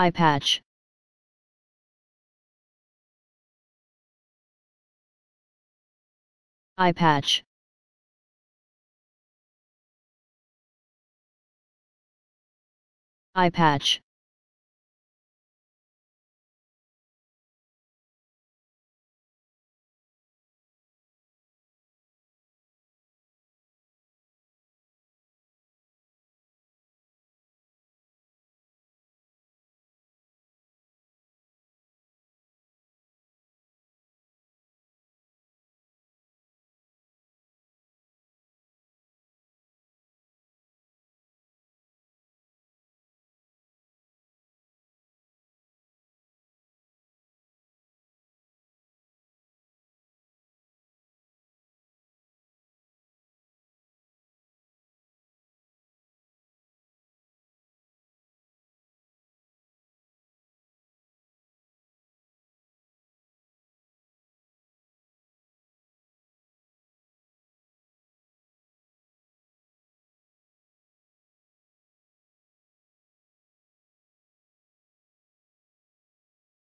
Eye patch. Eye patch. Eye patch.